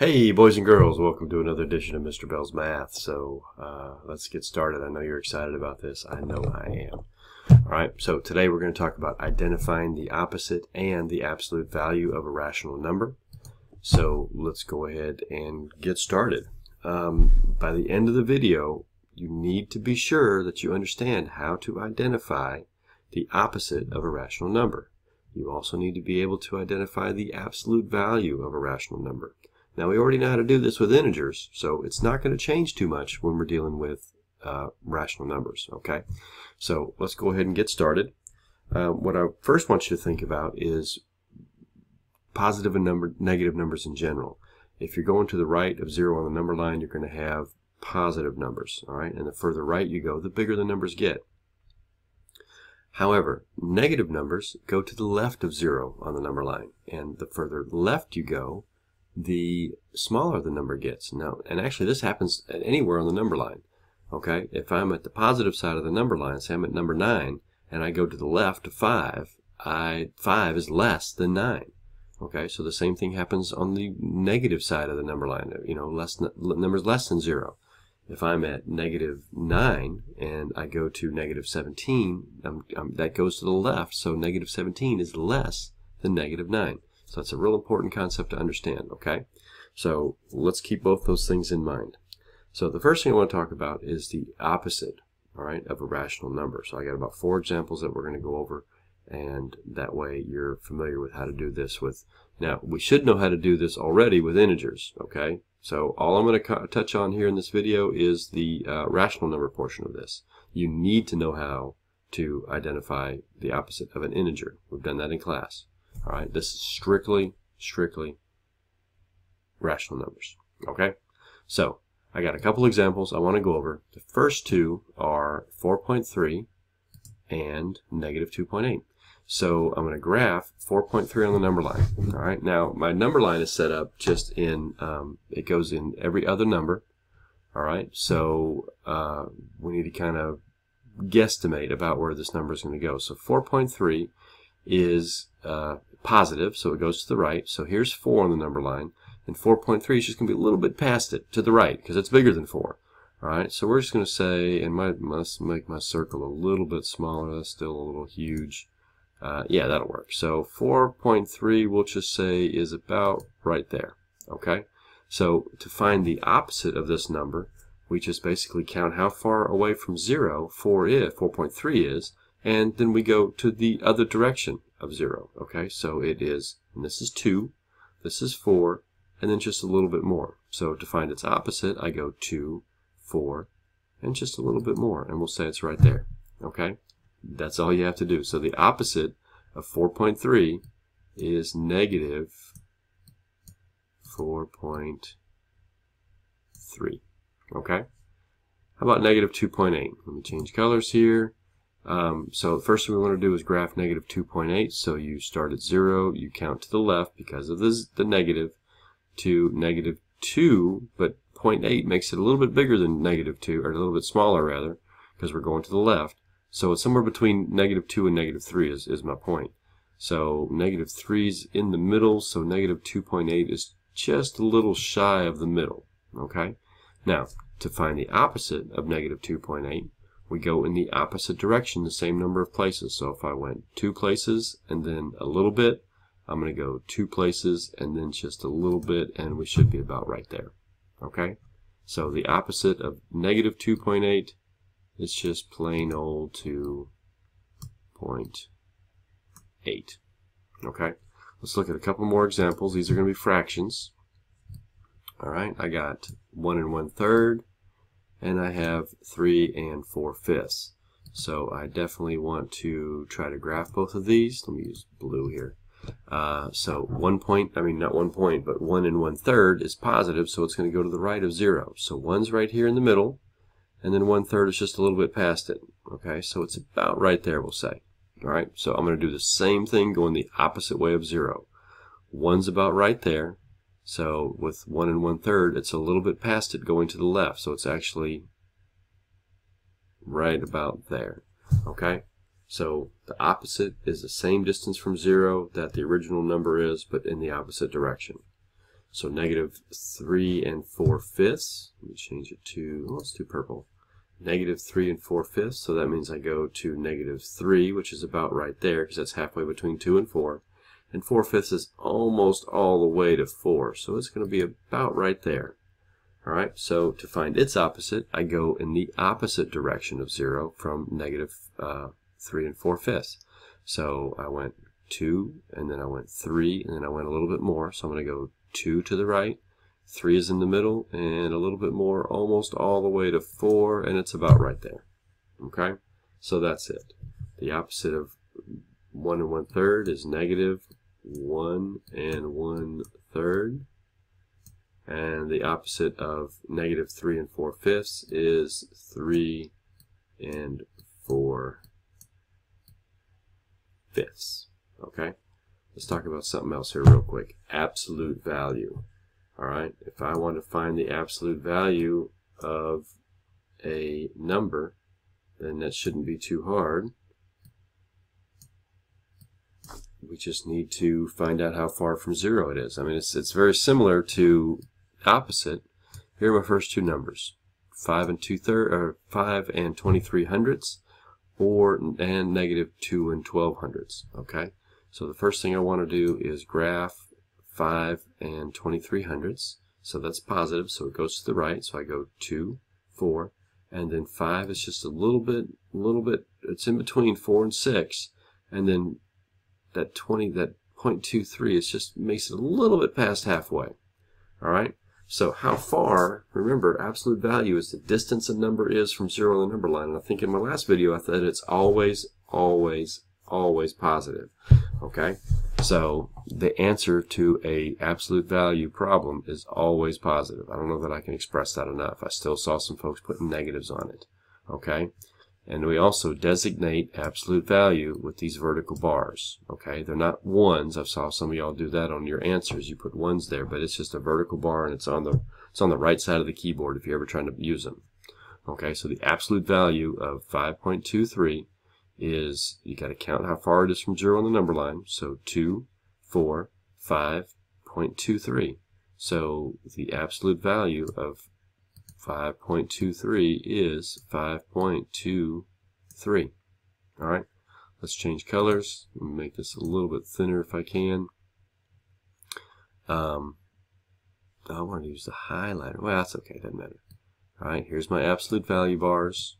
Hey, boys and girls, welcome to another edition of Mr. Bell's Math. So uh, let's get started. I know you're excited about this. I know I am. All right, so today we're going to talk about identifying the opposite and the absolute value of a rational number. So let's go ahead and get started. Um, by the end of the video, you need to be sure that you understand how to identify the opposite of a rational number. You also need to be able to identify the absolute value of a rational number. Now we already know how to do this with integers, so it's not going to change too much when we're dealing with uh, rational numbers, okay? So let's go ahead and get started. Uh, what I first want you to think about is positive and number, negative numbers in general. If you're going to the right of zero on the number line, you're going to have positive numbers, all right? And the further right you go, the bigger the numbers get. However, negative numbers go to the left of zero on the number line, and the further left you go, the smaller the number gets. Now, and actually this happens anywhere on the number line. Okay, if I'm at the positive side of the number line, say I'm at number 9, and I go to the left to 5, I 5 is less than 9. Okay, so the same thing happens on the negative side of the number line, you know, less numbers less than 0. If I'm at negative 9 and I go to negative 17, I'm, I'm, that goes to the left, so negative 17 is less than negative 9. So that's a real important concept to understand, okay? So let's keep both those things in mind. So the first thing I want to talk about is the opposite, all right, of a rational number. So I got about four examples that we're going to go over, and that way you're familiar with how to do this with. Now, we should know how to do this already with integers, okay? So all I'm going to touch on here in this video is the uh, rational number portion of this. You need to know how to identify the opposite of an integer. We've done that in class. All right, this is strictly, strictly rational numbers. Okay, so I got a couple examples I want to go over. The first two are 4.3 and negative 2.8. So I'm going to graph 4.3 on the number line. All right, now my number line is set up just in, um, it goes in every other number. All right, so uh, we need to kind of guesstimate about where this number is going to go. So 4.3 is uh, positive, so it goes to the right. So here's 4 on the number line, and 4.3 is just going to be a little bit past it, to the right, because it's bigger than 4. Alright, so we're just going to say, and my, must make my circle a little bit smaller, that's still a little huge. Uh, yeah, that'll work. So 4.3, we'll just say, is about right there. Okay? So to find the opposite of this number, we just basically count how far away from 0 4 is, 4.3 is, and then we go to the other direction of 0. Okay, so it is, and this is 2, this is 4, and then just a little bit more. So to find its opposite, I go 2, 4, and just a little bit more, and we'll say it's right there. Okay, that's all you have to do. So the opposite of 4.3 is negative 4.3. Okay? How about negative 2.8? Let me change colors here. Um, so the first thing we want to do is graph negative 2.8. So you start at 0, you count to the left because of this, the negative to negative 2, but 0.8 makes it a little bit bigger than negative 2, or a little bit smaller rather, because we're going to the left. So it's somewhere between negative 2 and negative 3 is, is my point. So negative 3 is in the middle, so negative 2.8 is just a little shy of the middle. Okay? Now, to find the opposite of negative 2.8, we go in the opposite direction the same number of places. So if I went two places and then a little bit, I'm going to go two places and then just a little bit, and we should be about right there. Okay? So the opposite of negative 2.8 is just plain old 2.8. Okay? Let's look at a couple more examples. These are going to be fractions. All right, I got 1 and 1 third, and I have 3 and 4 fifths. So I definitely want to try to graph both of these. Let me use blue here. Uh, so one point, I mean not one point, but 1 and one third is positive, so it's going to go to the right of 0. So 1's right here in the middle, and then one third is just a little bit past it. Okay, so it's about right there, we'll say. Alright, so I'm going to do the same thing going the opposite way of 0. 1's about right there, so with 1 and 1 third, it's a little bit past it going to the left. So it's actually right about there. Okay? So the opposite is the same distance from 0 that the original number is, but in the opposite direction. So negative 3 and 4 fifths. Let me change it to, let's do purple. Negative 3 and 4 fifths, so that means I go to negative 3, which is about right there, because that's halfway between 2 and 4. And 4 fifths is almost all the way to 4, so it's going to be about right there. Alright, so to find its opposite, I go in the opposite direction of 0 from negative, uh, 3 and 4 fifths. So I went 2, and then I went 3, and then I went a little bit more. So I'm going to go 2 to the right, 3 is in the middle, and a little bit more, almost all the way to 4, and it's about right there. Okay? So that's it. The opposite of 1 and 1 third is negative 1 and 1 third. And the opposite of negative 3 and 4 fifths is 3 and 4 fifths. Okay? Let's talk about something else here real quick. Absolute value. Alright? If I want to find the absolute value of a number, then that shouldn't be too hard. We just need to find out how far from zero it is. I mean, it's, it's very similar to opposite. Here are my first two numbers. 5 and 2 third, or 5 and 23 hundredths, or, and negative 2 and 12 hundredths. Okay? So the first thing I want to do is graph 5 and 23 hundredths. So that's positive, so it goes to the right. So I go 2, 4, and then 5 is just a little bit, little bit, it's in between 4 and 6. And then that 20, that 0.23, it just makes it a little bit past halfway. All right? So how far, remember, absolute value is the distance a number is from zero on the number line. And I think in my last video I said it's always, always, always positive. Okay? So the answer to a absolute value problem is always positive. I don't know that I can express that enough. I still saw some folks putting negatives on it. Okay? And we also designate absolute value with these vertical bars. Okay, they're not ones. I saw some of y'all do that on your answers. You put ones there, but it's just a vertical bar and it's on the it's on the right side of the keyboard if you're ever trying to use them. Okay, so the absolute value of 5.23 is you got to count how far it is from zero on the number line. So 2, 4, 5.23. So the absolute value of 5.23 is 5.23. Alright, let's change colors. Make this a little bit thinner if I can. Um, I want to use the highlighter. Well, that's okay, doesn't matter. Alright, here's my absolute value bars.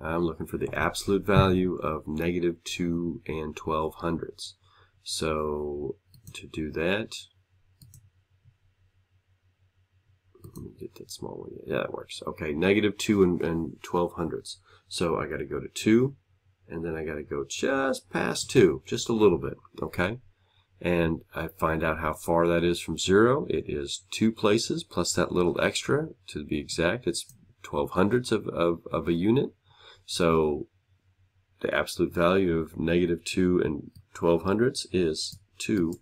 I'm looking for the absolute value of negative 2 and 12 hundredths. So to do that, let me get that small one. Yeah, that works. Okay, negative 2 and, and 12 hundredths. So I got to go to 2, and then I got to go just past 2, just a little bit, okay? And I find out how far that is from 0. It is 2 places plus that little extra. To be exact, it's 12 hundredths of, of, of a unit. So the absolute value of negative 2 and 12 hundredths is 2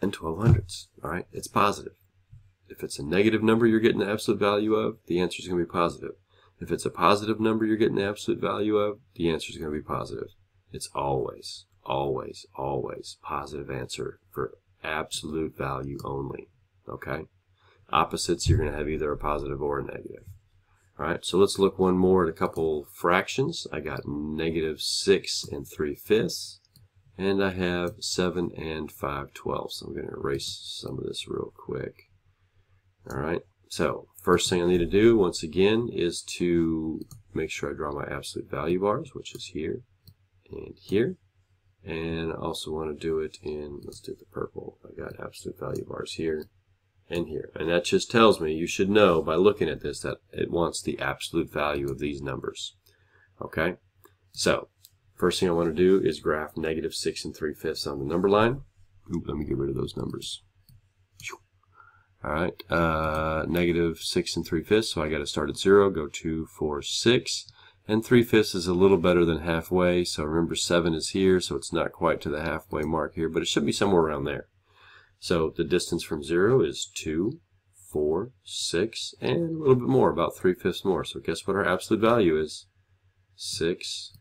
and 12 hundredths. All right, it's positive. If it's a negative number you're getting the absolute value of, the answer is going to be positive. If it's a positive number you're getting the absolute value of, the answer is going to be positive. It's always, always, always positive answer for absolute value only. Okay? Opposites, you're going to have either a positive or a negative. All right, so let's look one more at a couple fractions. I got negative 6 and 3 fifths. And I have 7 and 5 twelfths. So I'm going to erase some of this real quick. Alright, so first thing I need to do, once again, is to make sure I draw my absolute value bars, which is here and here. And I also want to do it in, let's do the purple. I got absolute value bars here and here. And that just tells me, you should know by looking at this, that it wants the absolute value of these numbers. Okay? So, First thing I want to do is graph negative 6 and 3 fifths on the number line. Let me get rid of those numbers. Alright, uh, negative 6 and 3 fifths, so I got to start at 0, go 2, 4, 6. And 3 fifths is a little better than halfway, so remember 7 is here, so it's not quite to the halfway mark here, but it should be somewhere around there. So the distance from 0 is 2, 4, 6, and a little bit more, about 3 fifths more. So guess what our absolute value is? 6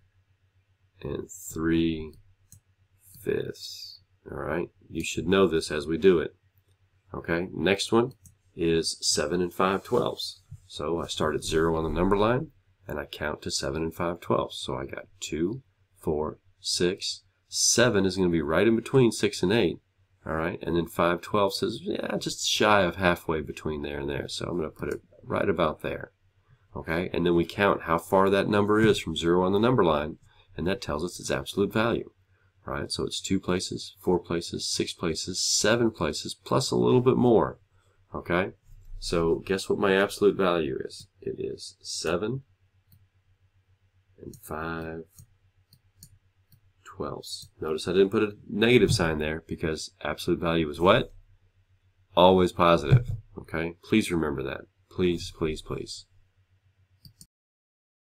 and 3 fifths. All right, you should know this as we do it. Okay, next one is 7 and 5 twelfths. So I start at 0 on the number line, and I count to 7 and 5 twelfths. So I got 2, 4, 6, 7 is going to be right in between 6 and 8. All right, and then 5 twelfths is yeah, just shy of halfway between there and there. So I'm going to put it right about there. Okay, and then we count how far that number is from 0 on the number line, and that tells us its absolute value. Right, so it's 2 places, 4 places, 6 places, 7 places, plus a little bit more. Okay, so guess what my absolute value is? It is 7 and 5 twelfths. Notice I didn't put a negative sign there because absolute value is what? Always positive. Okay, please remember that. Please, please, please.